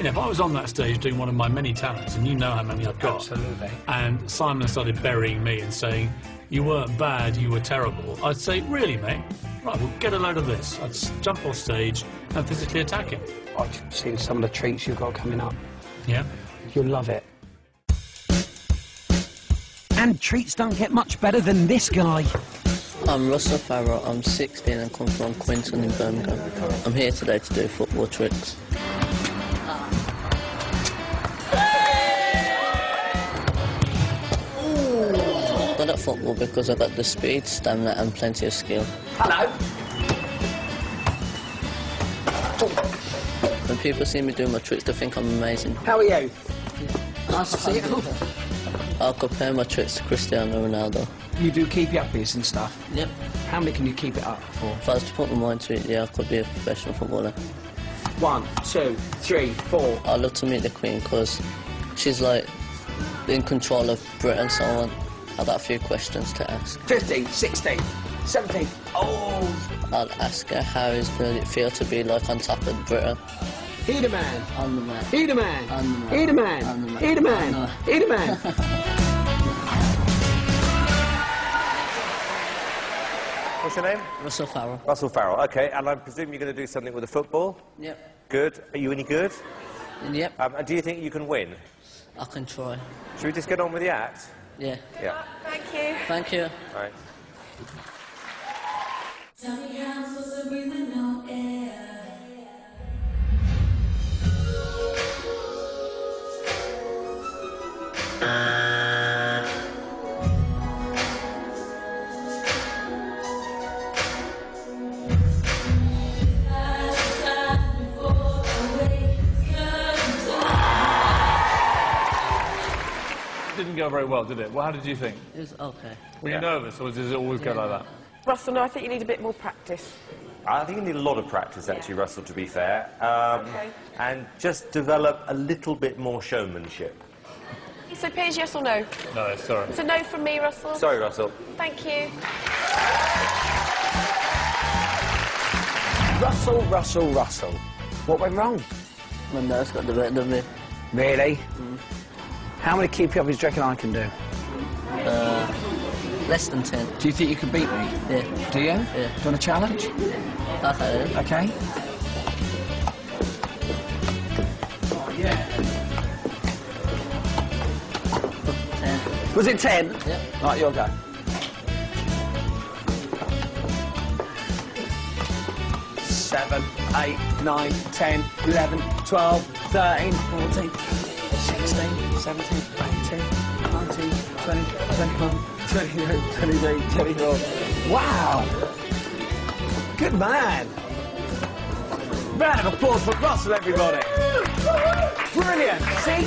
You know, if I was on that stage doing one of my many talents, and you know how many I've got, Absolutely. and Simon started burying me and saying, you weren't bad, you were terrible, I'd say, really, mate? Right, well, get a load of this. I'd jump off stage and physically attack him. I've seen some of the treats you've got coming up. Yeah? You'll love it. And treats don't get much better than this guy. I'm Russell Farrell. I'm 16 and come from Quinton in Birmingham. I'm here today to do football tricks. Good at football because I've got the speed, stamina and plenty of skill. Hello. When people see me doing my tricks, they think I'm amazing. How are you? Nice to see you. I'll compare my tricks to Cristiano Ronaldo. You do keep your uppies and stuff. Yep. How many can you keep it up for? If I was to put my mind to it, yeah, I could be a professional footballer. One, two, three, four. I'd love to meet the Queen because she's like in control of Britain, so I want, I've got a few questions to ask. 15, 16, 17. Oh, I'll ask her how is it feel to be like on top of Britain. he the man. I'm the man. He the man. I'm the man. He the I'm man. the man. He the I'm the man. man. He the man. What's your name? Russell Farrell. Russell Farrell. Okay, and I presume you're going to do something with the football? Yep. Good. Are you any good? Yep. Um, and do you think you can win? I can try. Should we just get on with the act? Yeah. Yeah. Thank you. Thank you. All right. Didn't go very well, did it? Well, how did you think? It was okay. Were Yeah. you nervous, or does it always go like that? Russell, no, I think you need a bit more practice. I think you need a lot of practice, actually, Russell, to be fair. Um, Okay. And just develop a little bit more showmanship. So, Piers, yes or no? No, sorry. It's a no from me, Russell. Sorry, Russell. Thank you. Russell, Russell, Russell. What went wrong? My nurse got the better of me. Really? How many keep uppies do you reckon I can do? Uh, less than 10. Do you think you can beat me? Yeah. Do you? Yeah. Do you want a challenge? Okay. Okay. Was it 10? Yep. Right, you'll go. Seven, eight, nine, ten, eleven, twelve, thirteen, fourteen, sixteen, seventeen, eighteen, nineteen, twenty, twenty-one, twenty-two, twenty-three, twenty-four. Wow! Good man! Round of applause for Russell, everybody! Brilliant! See?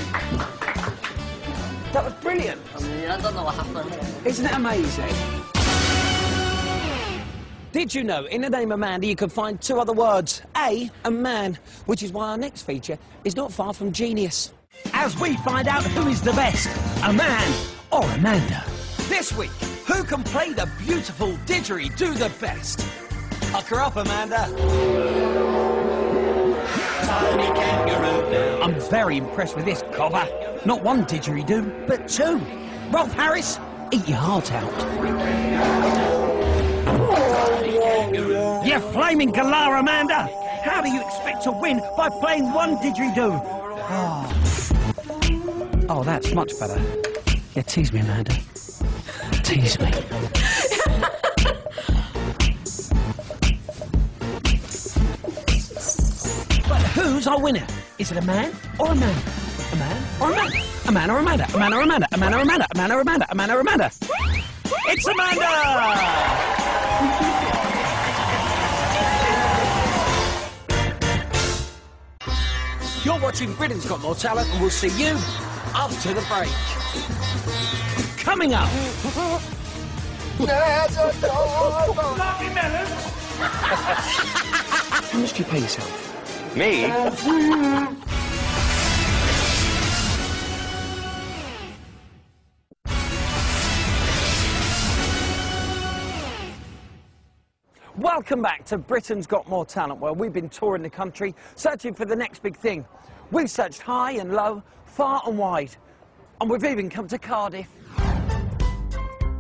That was brilliant! I mean, I don't know what happened. Isn't it amazing? Did you know in the name of Amanda you can find two other words, A and man, which is why our next feature is not far from genius. As we find out who is the best, a man or Amanda. This week, who can play the beautiful didgeridoo the best? Her up, Amanda. I'm very impressed with this cobber. Not one didgeridoo, but two. Rolf Harris, eat your heart out. You're flaming galah, Amanda! How do you expect to win by playing one didgeridoo? Oh. oh, that's much better. Yeah, tease me, Amanda. Tease me. but who's our winner? Is it a man or a man? A man or a man? A man or Amanda? A man or Amanda? A man or Amanda? A man or Amanda? A man or Amanda? It's Amanda! You're watching Britain's Got More Talent, and we'll see you after the break. Coming up. melon How much do you pay yourself? Me? Uh, Welcome back to Britain's Got More Talent, where we've been touring the country, searching for the next big thing. We've searched high and low, far and wide, and we've even come to Cardiff.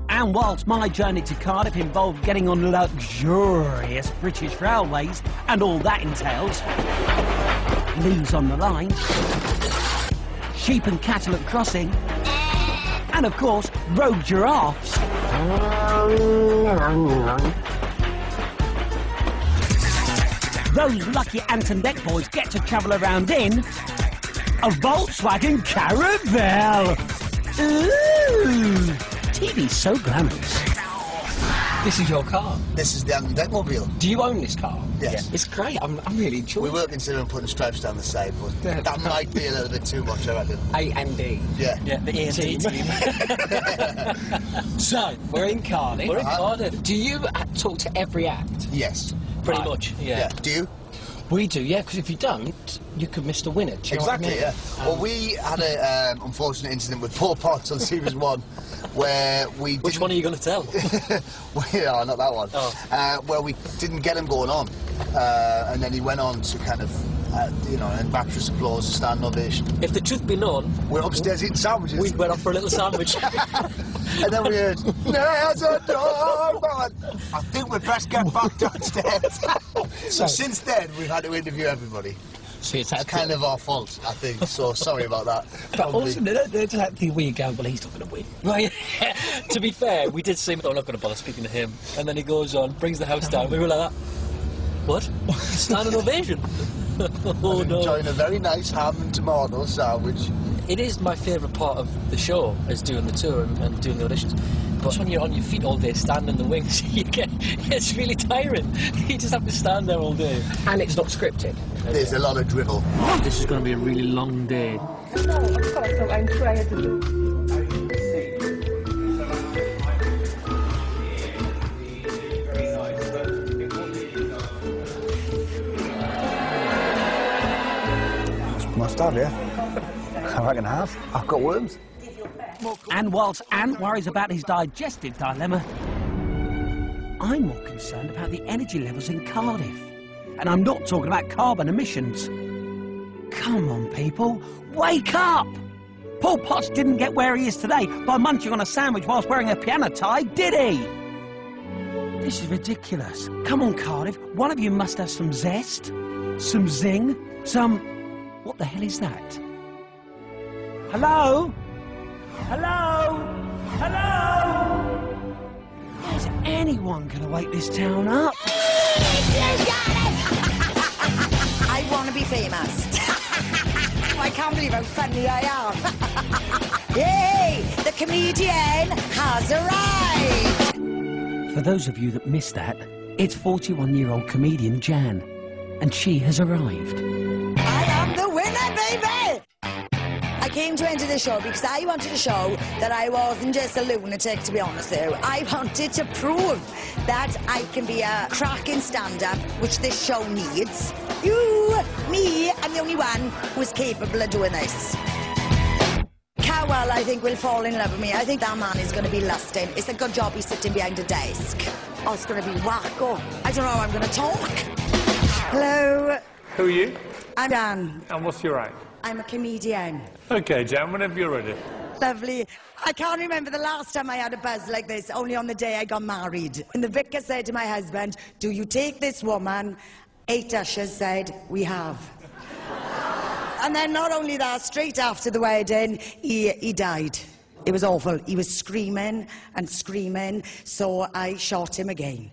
And whilst my journey to Cardiff involved getting on luxurious British railways and all that entails, leaves on the line, sheep and cattle at crossing, and of course, rogue giraffes. Those lucky Ant and Dec boys get to travel around in a Volkswagen Caravelle. Ooh, TV's so glamorous. This is your car. This is the Anton Deckmobile. Do you own this car? Yes. It's great. I'm, I'm really enjoying We it. were considering putting stripes down the side, but that might be a little bit too much, I reckon. A and D. Yeah. Yeah, the E and D team. so, we're in Cardiff. We're in Cardiff. Do you talk to every act? Yes. Pretty Right. much, yeah. Yeah. Do you? We do, yeah, because if you don't, you could miss the winner. Do you know what I exactly, mean? yeah. well, we had an um, unfortunate incident with Paul Potts on Series 1 where we Which one are you going to tell? well, yeah, not that one. Oh. Uh, where we didn't get him going on. Uh, and then he went on to kind of, uh, you know, and rapturous applause, a standing ovation. If the truth be known, We're upstairs eating sandwiches. we went up for a little sandwich. And then we heard, there's a dog. I think we best get back downstairs. so since then, we've had to interview everybody. so it's, It's kind of our fault, I think. So sorry about that. But Probably- also, there's that thing where you go, well, he's not going to win. Right? to be fair, we did say, I'm not going to bother speaking to him. And then he goes on, brings the house down. We were like that. What? Standing ovation. oh, no. enjoying a very nice ham and tomato sandwich. It is my favourite part of the show, is doing the tour and, and doing the auditions. But when you're on your feet all day, standing in the wings, you get, it's really tiring. You just have to stand there all day. And it's not scripted. There's a lot of dribble. This is going to be a really long day. Must have, yeah. I reckon have. I've got worms. And whilst Ant worries about his digestive dilemma, I'm more concerned about the energy levels in Cardiff. And I'm not talking about carbon emissions. Come on, people, wake up! Paul Potts didn't get where he is today by munching on a sandwich whilst wearing a piano tie, did he? This is ridiculous. Come on, Cardiff, one of you must have some zest, some zing, some. What the hell is that? Hello? Hello? Hello? Is anyone going to wake this town up? I want to be famous. I can't believe how funny I am. Yay! The comedian has arrived! For those of you that missed that, it's 41 year old comedian Jan, and she has arrived. Baby! I came to enter the show because I wanted to show that I wasn't just a lunatic, to be honest you. I wanted to prove that I can be a cracking stand-up, which this show needs. You, me, I'm the only one who is capable of doing this. Cowell, I think, will fall in love with me. I think that man is going to be lusting. It's a good job he's sitting behind a desk. Oh, it's going to be wacko. I don't know how I'm going to talk. Hello, Who are you? I'm Dan. And what's your act? I'm a comedian. Okay, Jan, whenever you're ready. Lovely. I can't remember the last time I had a buzz like this, only on the day I got married. And the vicar said to my husband, Do you take this woman? Eight ushers said, We have. and then, not only that, straight after the wedding, he, he died. It was awful. He was screaming and screaming, so I shot him again.